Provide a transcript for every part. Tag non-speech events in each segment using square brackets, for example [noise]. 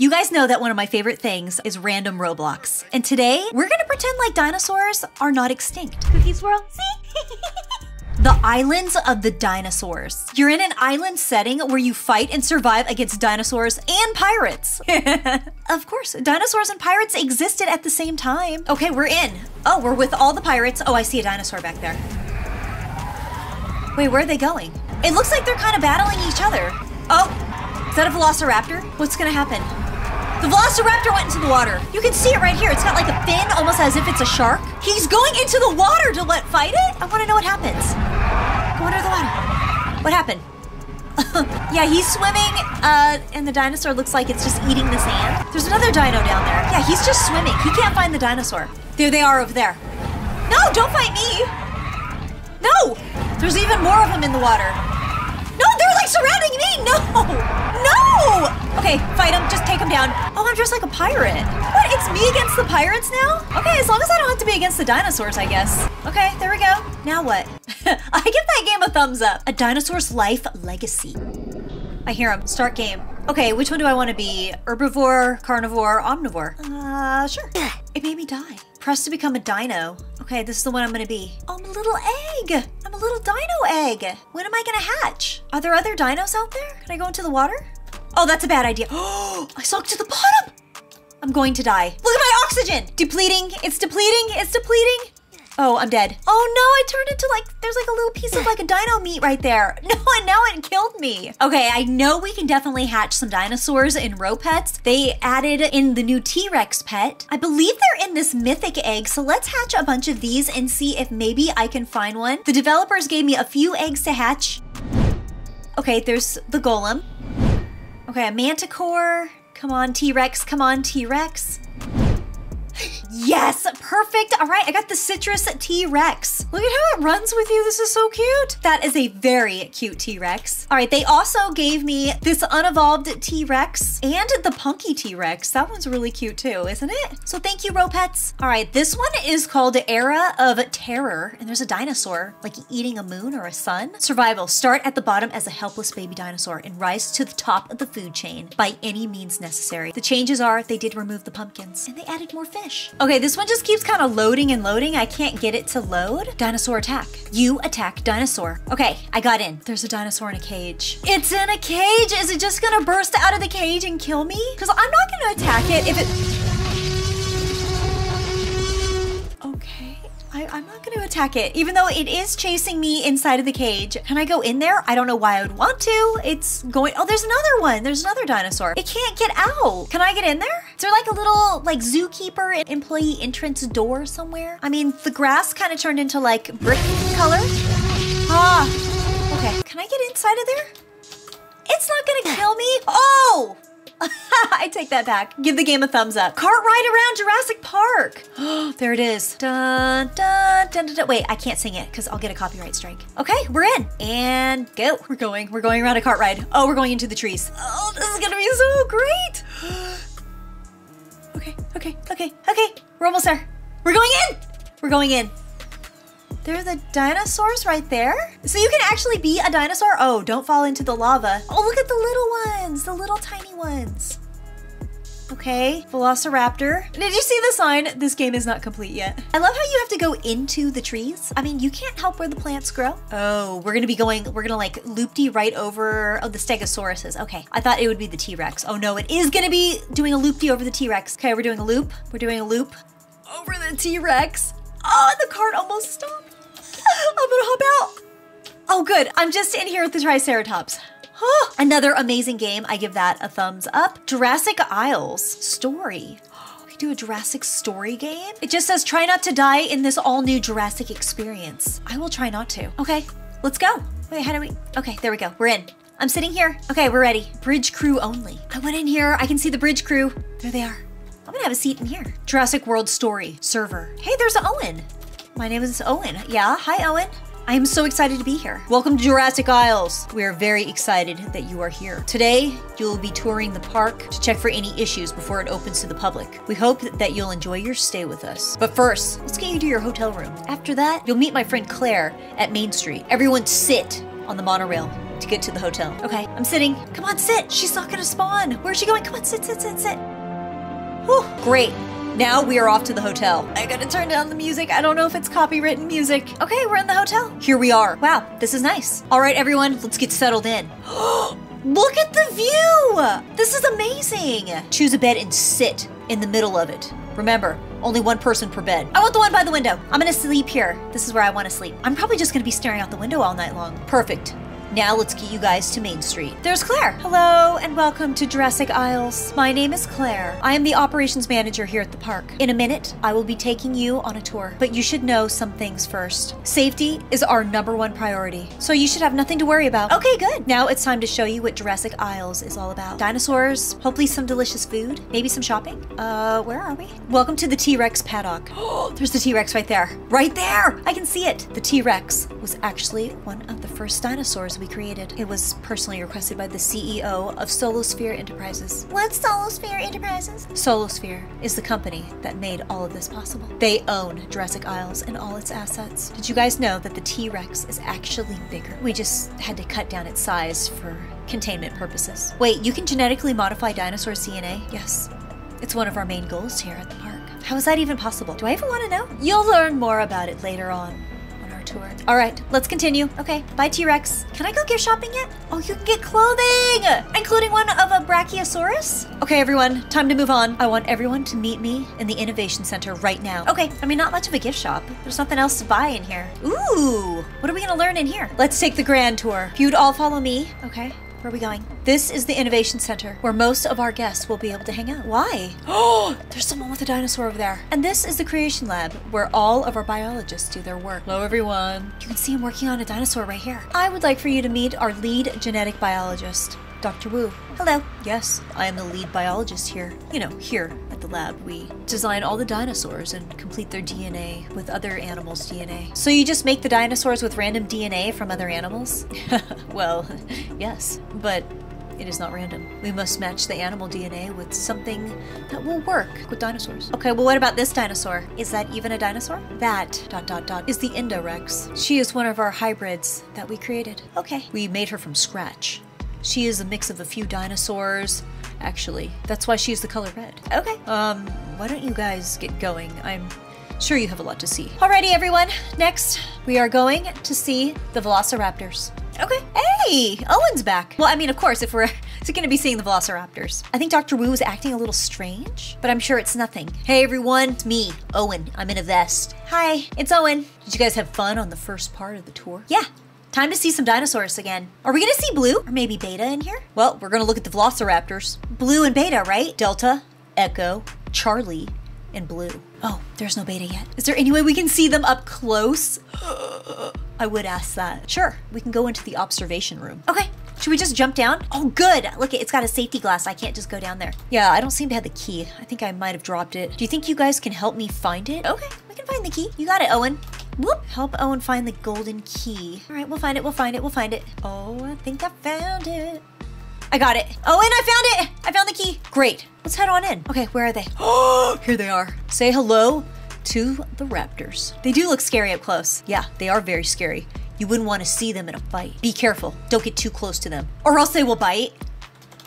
You guys know that one of my favorite things is random Roblox. And today, we're gonna pretend like dinosaurs are not extinct. Cookie swirl. See? [laughs] The islands of the dinosaurs. You're in an island setting where you fight and survive against dinosaurs and pirates. [laughs] of course, dinosaurs and pirates existed at the same time. Okay, we're in. Oh, we're with all the pirates. Oh, I see a dinosaur back there. Wait, where are they going? It looks like they're kind of battling each other. Oh, is that a velociraptor? What's gonna happen? The velociraptor went into the water. You can see it right here. It's got like a fin, almost as if it's a shark. He's going into the water to let fight it? I wanna know what happens. Go under the water. What happened? [laughs] yeah, he's swimming, uh, and the dinosaur looks like it's just eating the sand. There's another dino down there. Yeah, he's just swimming. He can't find the dinosaur. There they are over there. No, don't fight me! No! There's even more of them in the water. No, they're surrounding me! No! No! Okay, fight him. Just take him down. Oh, I'm dressed like a pirate. What? It's me against the pirates now? Okay, as long as I don't have to be against the dinosaurs, I guess. Okay, there we go. Now what? [laughs] I give that game a thumbs up. A dinosaur's life legacy. I hear him. Start game. Okay, which one do I want to be? Herbivore, carnivore, omnivore? Uh, sure. It made me die. Press to become a dino. Okay, this is the one I'm gonna be. Oh, I'm a little egg. A little dino egg. When am I gonna hatch? Are there other dinos out there? Can I go into the water? Oh, that's a bad idea. Oh, [gasps] I sunk to the bottom. I'm going to die. Look at my oxygen. Depleting. It's depleting. It's depleting. Oh, I'm dead. Oh no, I turned into like, there's like a little piece of like a dino meat right there. [laughs] No, and now it killed me. Okay, I know we can definitely hatch some dinosaurs in RoPets. They added in the new T-Rex pet. I believe they're in this mythic egg, so let's hatch a bunch of these and see if maybe I can find one. The developers gave me a few eggs to hatch. Okay, there's the golem. Okay, a manticore. Come on, T-Rex. Come on, T-Rex. Yes, perfect. All right, I got the citrus T-Rex. Look at how it runs with you. This is so cute. That is a very cute T-Rex. All right, they also gave me this unevolved T-Rex and the punky T-Rex. That one's really cute too, isn't it? So thank you, Ropets. All right, this one is called Era of Terror, and there's a dinosaur like eating a moon or a sun. Survival, start at the bottom as a helpless baby dinosaur and rise to the top of the food chain by any means necessary. The changes are they did remove the pumpkins and they added more fish. Okay, this one just keeps kind of loading and loading. I can't get it to load. Dinosaur attack. You attack dinosaur. Okay, I got in. There's a dinosaur in a cage. It's in a cage. Is it just gonna burst out of the cage and kill me? Because I'm not gonna attack it if it... Okay. I, am not to attack it, even though it is chasing me inside of the cage. Can I go in there? I don't know why I would want to. It's going, oh, there's another one. There's another dinosaur. It can't get out. Can I get in there? Is there like a little like zookeeper employee entrance door somewhere? I mean, the grass kind of turned into like brick color. Ah, okay. Can I get inside of there? It's not gonna kill me. Oh! [laughs] I take that back. Give the game a thumbs up. Cart ride around Jurassic Park. Oh, [gasps] there it is. Dun, dun, dun, dun, dun. Wait, I can't sing it because I'll get a copyright strike. Okay, we're in. And go. We're going. We're going around a cart ride. Oh, we're going into the trees. Oh, this is going to be so great. [gasps] okay, okay, okay, okay. We're almost there. We're going in. We're going in. There are the dinosaurs right there. So you can actually be a dinosaur. Oh, don't fall into the lava. Oh, look at the little ones, the little tiny ones. Okay, Velociraptor. Did you see the sign? This game is not complete yet. I love how you have to go into the trees. I mean, you can't help where the plants grow. Oh, we're gonna be going, we're gonna like loop-de right over, oh, the Stegosauruses. Okay, I thought it would be the T-Rex. Oh no, it is gonna be doing a loop-de over the T-Rex. Okay, we're doing a loop. We're doing a loop over the T-Rex. Oh, the cart almost stopped. I'm gonna hop out. Oh, good. I'm just in here with the Triceratops. Oh, another amazing game. I give that a thumbs up. Jurassic Isles story. [gasps] We do a Jurassic story game. It just says try not to die in this all new Jurassic experience. I will try not to. Okay, let's go. Wait, how do we? Okay, there we go. We're in. I'm sitting here. Okay, we're ready. Bridge crew only. I went in here. I can see the bridge crew. There they are. I'm gonna have a seat in here. Jurassic World Story server. Hey, there's Owen. My name is Owen. Yeah, hi Owen. I am so excited to be here. Welcome to Jurassic Isles. We are very excited that you are here. Today, you will be touring the park to check for any issues before it opens to the public. We hope that you'll enjoy your stay with us. But first, let's get you to your hotel room. After that, you'll meet my friend Claire at Main Street. Everyone sit on the monorail. to get to the hotel. Okay, I'm sitting. Come on, sit. She's not gonna spawn. Where's she going? Come on, sit, sit, sit, sit. Whew, great. Now we are off to the hotel. I gotta turn down the music. I don't know if it's copywritten music. Okay, we're in the hotel. Here we are. Wow, this is nice. All right, everyone, let's get settled in. [gasps] Look at the view! This is amazing. Choose a bed and sit in the middle of it. Remember, only one person per bed. I want the one by the window. I'm gonna sleep here. This is where I wanna sleep. I'm probably just gonna be staring out the window all night long. Perfect. Now let's get you guys to Main Street. There's Claire. Hello and welcome to Jurassic Isles. My name is Claire. I am the operations manager here at the park. In a minute, I will be taking you on a tour, but you should know some things first. Safety is our number one priority, so you should have nothing to worry about. Okay, good. Now it's time to show you what Jurassic Isles is all about. Dinosaurs, hopefully some delicious food, maybe some shopping. Uh, where are we? Welcome to the T-Rex paddock. Oh, [gasps] there's the T-Rex right there. Right there! I can see it. The T-Rex was actually one of the first dinosaurs we created. It was personally requested by the CEO of Solosphere Enterprises. What's Solosphere Enterprises? Solosphere is the company that made all of this possible. They own Jurassic Isles and all its assets. Did you guys know that the T Rex is actually bigger? We just had to cut down its size for containment purposes. Wait, you can genetically modify dinosaur DNA? Yes. It's one of our main goals here at the park. How is that even possible? Do I even want to know? You'll learn more about it later on tour. All right, let's continue. Okay, bye T-Rex. Can I go gift shopping yet? Oh, you can get clothing, including one of a Brachiosaurus. Okay, everyone, time to move on. I want everyone to meet me in the Innovation Center right now. Okay, I mean, not much of a gift shop. There's nothing else to buy in here. Ooh, what are we gonna learn in here? Let's take the grand tour. If you'd all follow me, okay? Where are we going? This is the Innovation Center, where most of our guests will be able to hang out. Why? Oh, [gasps] there's someone with a dinosaur over there. And this is the Creation Lab, where all of our biologists do their work. Hello, everyone. You can see him working on a dinosaur right here. I would like for you to meet our lead genetic biologist, Dr. Wu. Hello. Yes, I am the lead biologist here. You know, here at the lab, we design all the dinosaurs and complete their DNA with other animals' DNA. So you just make the dinosaurs with random DNA from other animals? [laughs] well, yes, but it is not random. We must match the animal DNA with something that will work with dinosaurs. Okay, well, what about this dinosaur? Is that even a dinosaur? That, dot, dot, dot, is the Indorex. She is one of our hybrids that we created. Okay. We made her from scratch. She is a mix of a few dinosaurs. Actually, that's why she's the color red. Okay. Um, why don't you guys get going? I'm sure you have a lot to see. Alrighty, everyone. Next, we are going to see the Velociraptors. Okay. Hey, Owen's back. Well, I mean, of course, if we're [laughs] going to be seeing the Velociraptors. I think Dr. Wu is acting a little strange, but I'm sure it's nothing. Hey, everyone. It's me, Owen. I'm in a vest. Hi, it's Owen. Did you guys have fun on the first part of the tour? Yeah, Time to see some dinosaurs again. Are we gonna see Blue or maybe Beta in here? Well, we're gonna look at the Velociraptors. Blue and Beta, right? Delta, Echo, Charlie, and Blue. Oh, there's no Beta yet. Is there any way we can see them up close? I would ask that. Sure, we can go into the observation room. Okay, should we just jump down? Oh, good. Look, it's got a safety glass. I can't just go down there. Yeah, I don't seem to have the key. I think I might have dropped it. Do you think you guys can help me find it? Okay, we can find the key. You got it, Owen. Whoop! Help Owen find the golden key. All right, we'll find it, we'll find it, we'll find it. Oh, I think I found it. I got it. Owen, I found it! I found the key. Great. Let's head on in. Okay, where are they? Oh, [gasps] here they are. Say hello to the raptors. They do look scary up close. Yeah, they are very scary. You wouldn't want to see them in a fight. Be careful. Don't get too close to them, or else they will bite.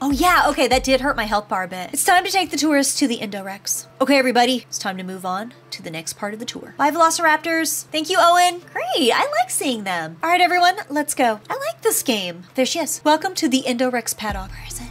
Oh yeah, okay, that did hurt my health bar a bit. It's time to take the tourists to the Indorex. Okay, everybody, it's time to move on to the next part of the tour. Bye, Velociraptors. Thank you, Owen. Great, I like seeing them. All right, everyone, let's go. I like this game. There she is. Welcome to the Indorex paddock. Where is it?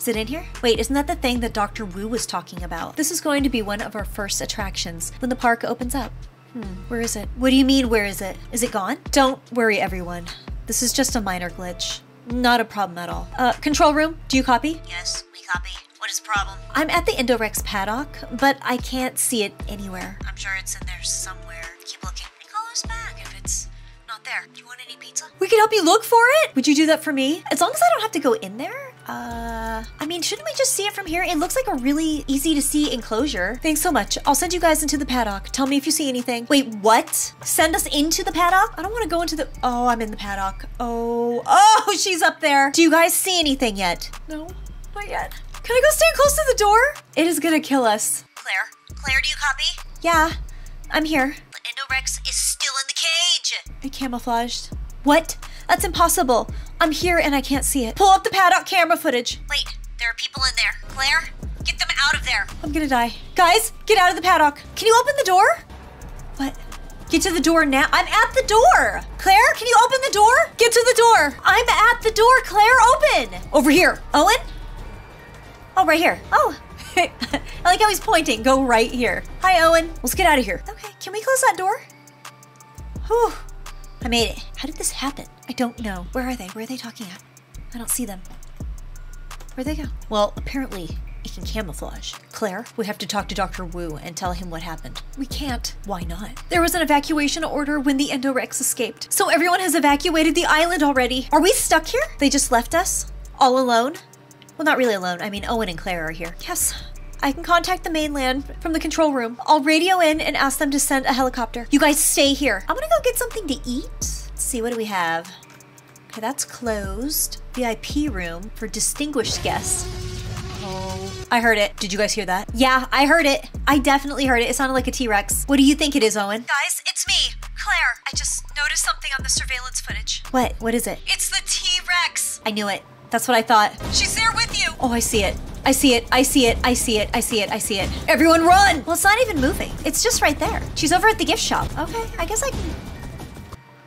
Is it in here? Wait, isn't that the thing that Dr. Wu was talking about? This is going to be one of our first attractions when the park opens up. Hmm, where is it? What do you mean, where is it? Is it gone? Don't worry, everyone. This is just a minor glitch. Not a problem at all. Uh, control room, do you copy? Yes, we copy. What is the problem? I'm at the Indorex paddock, but I can't see it anywhere. I'm sure it's in there somewhere. Keep looking. Call us back if it's not there. Do you want any pizza? We can help you look for it? Would you do that for me? As long as I don't have to go in there? Uh, I mean, shouldn't we just see it from here? It looks like a really easy to see enclosure. Thanks so much. I'll send you guys into the paddock. Tell me if you see anything. Wait, what? Send us into the paddock? I don't want to go into the. Oh, I'm in the paddock. Oh, oh, [laughs] she's up there. Do you guys see anything yet? No, not yet. Can I go stand close to the door? It is gonna kill us. Claire? Claire, do you copy? Yeah, I'm here. Indorex is still in the cage. I camouflaged. What? That's impossible. I'm here and I can't see it. Pull up the paddock camera footage. Wait, there are people in there. Claire, get them out of there. I'm gonna die. Guys, get out of the paddock. Can you open the door? What? Get to the door now. I'm at the door. Claire, can you open the door? Get to the door. I'm at the door. Claire, open. Over here. Owen? Oh, right here. Oh. [laughs] I like how he's pointing. Go right here. Hi, Owen. Let's get out of here. Okay, can we close that door? Whew. I made it. How did this happen? I don't know. Where are they? Where are they talking at? I don't see them. Where'd they go? Well, apparently it can camouflage. Claire, we have to talk to Dr. Wu and tell him what happened. We can't. Why not? There was an evacuation order when the Indorex escaped. So everyone has evacuated the island already. Are we stuck here? They just left us? All alone? Well, not really alone. I mean, Owen and Claire are here. Yes. I can contact the mainland from the control room. I'll radio in and ask them to send a helicopter. You guys stay here. I'm gonna go get something to eat. Let's see, what do we have? Okay, that's closed. VIP room for distinguished guests. Oh, I heard it. Did you guys hear that? Yeah, I heard it. I definitely heard it. It sounded like a T Rex. What do you think it is, Owen? Guys, it's me, Claire. I just noticed something on the surveillance footage. What? What is it? It's the T Rex. I knew it. That's what I thought. She's there with you. Oh, I see it. I see it. I see it. I see it. I see it. I see it. Everyone run! Well, it's not even moving. It's just right there. She's over at the gift shop. Okay, I guess I can.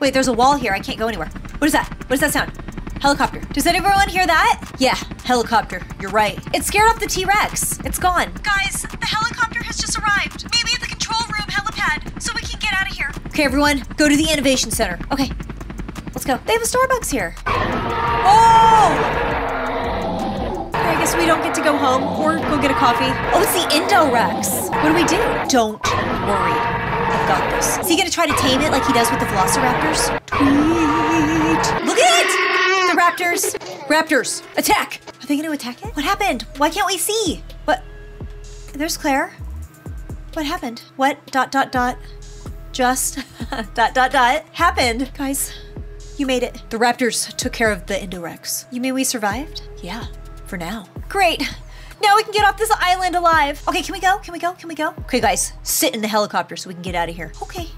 Wait, there's a wall here. I can't go anywhere. What is that? What does that sound? Helicopter. Does everyone hear that? Yeah, helicopter. You're right. It scared off the T Rex. It's gone. Guys, the helicopter has just arrived. Maybe at the control room helipad, so we can get out of here. Okay, everyone, go to the Innovation Center. Okay, let's go. They have a Starbucks here. Oh! I guess we don't get to go home or go get a coffee. Oh, it's the Indo Rex. What do we do? Don't worry. I've got this. Is he gonna try to tame it like he does with the Velociraptors? Tweet. Look at it! The Raptors. Raptors, attack! Are they gonna attack it? What happened? Why can't we see? What? There's Claire. What happened? What? Dot dot dot. Just [laughs] dot dot dot happened. Guys, you made it. The Raptors took care of the Indorex. You mean we survived? Yeah, for now. Great. Now we can get off this island alive. Okay, can we go? Can we go? Can we go? Okay, guys, sit in the helicopter so we can get out of here. Okay.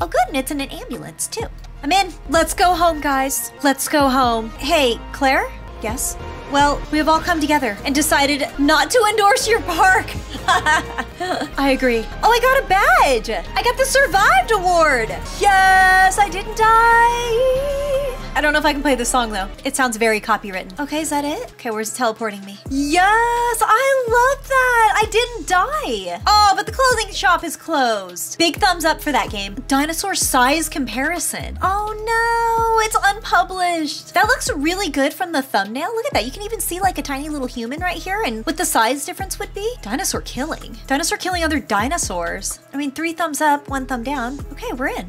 Oh, good, and it's in an ambulance too. I'm in. Let's go home, guys. Let's go home. Hey, Claire? Yes? Well, we have all come together and decided not to endorse your park. [laughs] I agree. Oh, I got a badge. I got the Survived Award. Yes, I didn't die. I don't know if I can play this song though. It sounds very copywritten. Okay, is that it? Okay, where's it teleporting me? Yes, I love that. I didn't die. Oh, but the clothing shop is closed. Big thumbs up for that game. Dinosaur size comparison. Oh no, it's unpublished. That looks really good from the thumbnail. Look at that. You can even see like a tiny little human right here and what the size difference would be. Dinosaur killing. Dinosaur killing other dinosaurs. I mean, three thumbs up, one thumb down. Okay, we're in.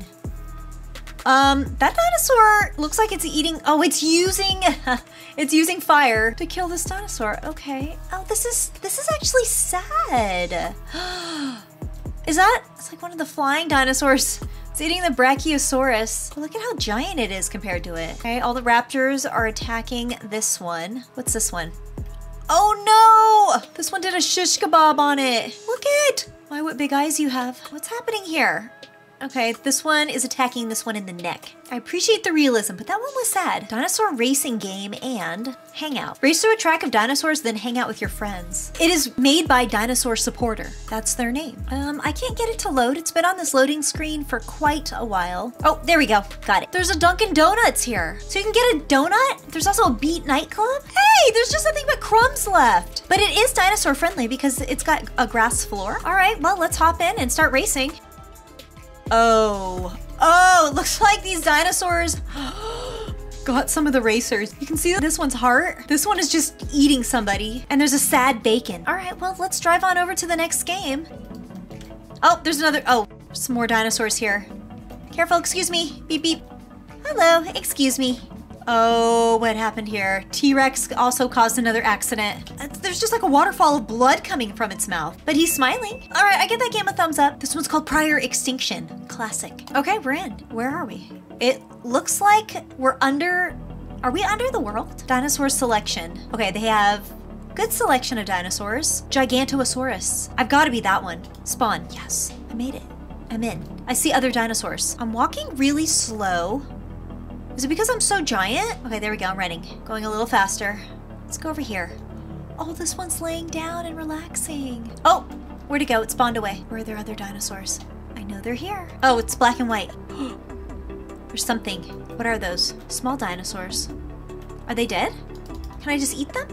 Um, that dinosaur looks like it's eating. Oh, it's using, [laughs] it's using fire to kill this dinosaur. Okay. Oh, this is this is actually sad. [gasps] is that? It's like one of the flying dinosaurs. It's eating the Brachiosaurus. Look at how giant it is compared to it. Okay, all the raptors are attacking this one. What's this one? Oh no! This one did a shish kebab on it. Look it! Why, what big eyes you have. What's happening here? Okay, this one is attacking this one in the neck. I appreciate the realism, but that one was sad. Dinosaur racing game and hangout. Race through a track of dinosaurs, then hang out with your friends. It is made by Dinosaur Supporter. That's their name. Um, I can't get it to load. It's been on this loading screen for quite a while. Oh, there we go. Got it. There's a Dunkin' Donuts here. So you can get a donut. There's also a Beat nightclub. Hey, there's just nothing but crumbs left. But it is dinosaur friendly because it's got a grass floor. All right, well, let's hop in and start racing. Oh, oh, it looks like these dinosaurs [gasps] got some of the racers. You can see this one's heart. This one is just eating somebody. And there's a sad bacon. All right, well, let's drive on over to the next game. Oh, there's another, oh, some more dinosaurs here. Careful, excuse me. Beep, beep. Hello, excuse me. Oh, what happened here? T-Rex also caused another accident. Uh, There's just like a waterfall of blood coming from its mouth, but he's smiling. All right, I give that game a thumbs up. This one's called Prior Extinction. Classic. Okay, we're in. Where are we? It looks like we're under, are we under the world? Dinosaur selection. Okay, they have good selection of dinosaurs. Gigantosaurus. I've got to be that one. Spawn. Yes, I made it. I'm in. I see other dinosaurs. I'm walking really slow. Is it because I'm so giant? Okay, there we go. I'm running. Going a little faster. Let's go over here. Oh, this one's laying down and relaxing. Oh, where'd it go? It spawned away. Where are there other dinosaurs? I know they're here. Oh, it's black and white. [gasps] There's something. What are those? Small dinosaurs. Are they dead? Can I just eat them?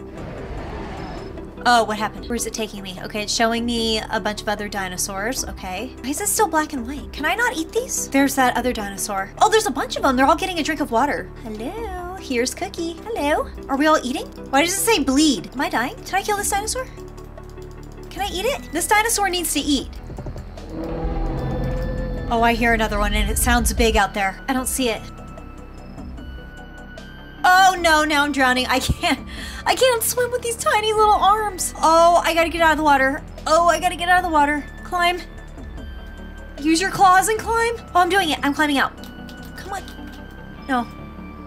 Oh, what happened? Where's it taking me? Okay, it's showing me a bunch of other dinosaurs. Okay. Why is it still black and white? Can I not eat these? There's that other dinosaur. Oh, there's a bunch of them. They're all getting a drink of water. Hello. Here's Cookie. Hello. Are we all eating? Why does it say bleed? Am I dying? Can I kill this dinosaur? Can I eat it? This dinosaur needs to eat. Oh, I hear another one and it sounds big out there. I don't see it. Oh no, now I'm drowning. I can't, I can't swim with these tiny little arms. Oh, I gotta get out of the water. Oh, I gotta get out of the water. Climb. Use your claws and climb. Oh, I'm doing it. I'm climbing out. Come on. No.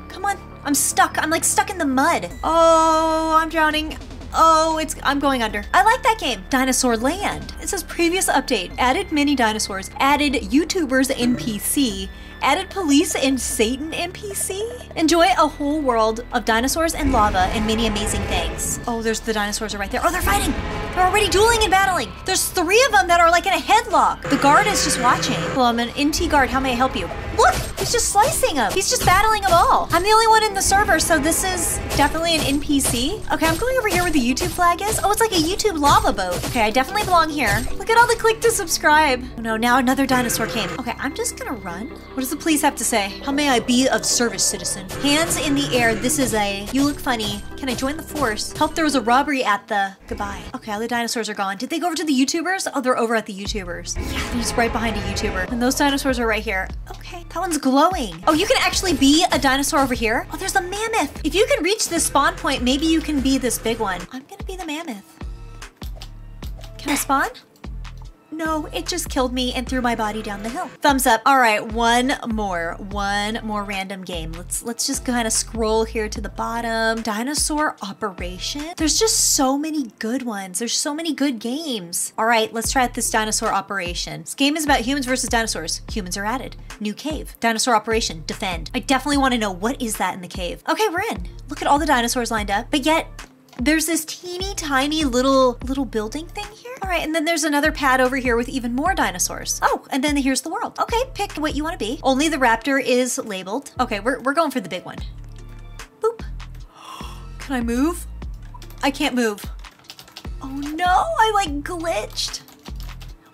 Come on. I'm stuck. I'm like stuck in the mud. Oh, I'm drowning. Oh, it's I'm going under. I like that game. Dinosaur Land. It says previous update. Added mini dinosaurs. Added YouTubers NPC. Added police and Satan NPC. Enjoy a whole world of dinosaurs and lava and many amazing things. Oh, there's the dinosaurs are right there. Oh, they're fighting. They're already dueling and battling. There's three of them that are like in a headlock. The guard is just watching. Well, I'm an NT guard. How may I help you? Look, he's just slicing them. He's just battling them all. I'm the only one in the server, so this is definitely an NPC. Okay, I'm going over here where the YouTube flag is. Oh, it's like a YouTube lava boat. Okay, I definitely belong here. Look at all the click to subscribe. Oh no, now another dinosaur came. Okay, I'm just gonna run. What does the police have to say? How may I be of service, citizen? Hands in the air. This is a you look funny. Can I join the force? Help there was a robbery at the goodbye. Okay, all the dinosaurs are gone. Did they go over to the YouTubers? Oh, they're over at the YouTubers. Yeah, they're just right behind a YouTuber. And those dinosaurs are right here. Okay, that one's glowing. Oh, you can actually be a dinosaur over here? Oh, there's a mammoth. If you can reach this spawn point, maybe you can be this big one. I'm gonna be the mammoth. Can I spawn? No, it just killed me and threw my body down the hill. Thumbs up. All right, one more, one more random game. Let's let's just kind of scroll here to the bottom. Dinosaur Operation. There's just so many good ones. There's so many good games. All right, let's try out this Dinosaur Operation. This game is about humans versus dinosaurs. Humans are added. New cave. Dinosaur Operation. Defend. I definitely want to know what is that in the cave. Okay, we're in. Look at all the dinosaurs lined up, but yet there's this teeny tiny little little building thing here. All right, and then there's another pad over here with even more dinosaurs. Oh, and then here's the world. Okay, pick what you want to be. Only the raptor is labeled. Okay, we're, we're going for the big one. Boop. [gasps] Can I move? I can't move. Oh no, I like glitched.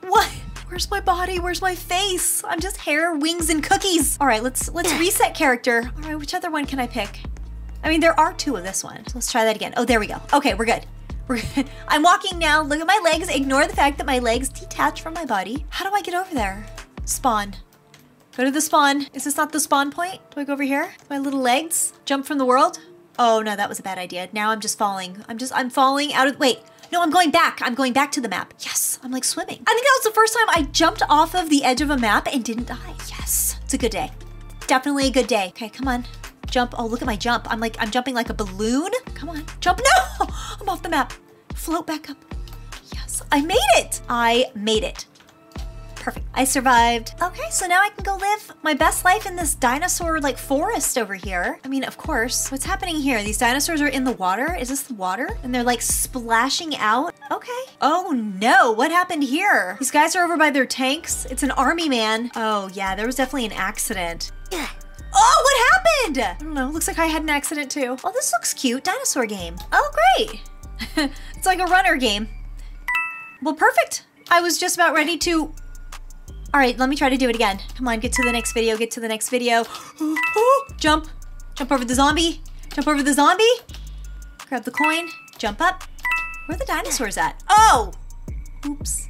What? Where's my body? Where's my face? I'm just hair, wings, and cookies. All right, let's let's [laughs] reset character. All right, which other one can I pick? I mean, there are two of this one. So let's try that again. Oh, there we go. Okay, we're good. We're good. [laughs] I'm walking now. Look at my legs. Ignore the fact that my legs detach from my body. How do I get over there? Spawn. Go to the spawn. Is this not the spawn point? Do I go over here? My little legs? Jump from the world? Oh no, that was a bad idea. Now I'm just falling. I'm just, I'm falling out of, wait. No, I'm going back. I'm going back to the map. Yes, I'm like swimming. I think that was the first time I jumped off of the edge of a map and didn't die. Yes, it's a good day. Definitely a good day. Okay, come on. Jump. Oh, look at my jump. I'm like, I'm jumping like a balloon. Come on. Jump. [laughs] No! I'm off the map. Float back up. Yes, I made it. I made it. Perfect. I survived. Okay, so now I can go live my best life in this dinosaur like forest over here. I mean, of course. What's happening here? These dinosaurs are in the water. Is this the water? And they're like splashing out. Okay. Oh no, what happened here? These guys are over by their tanks. It's an army man. Oh yeah, there was definitely an accident. Oh, what happened? I don't know. Looks like I had an accident too. Oh, this looks cute. Dinosaur game. Oh, great. [laughs] it's like a runner game. Well, perfect. I was just about ready to... All right, let me try to do it again. Come on, get to the next video, get to the next video. [gasps] jump. Jump over the zombie. Jump over the zombie. Grab the coin. Jump up. Where are the dinosaurs at? Oh! Oops.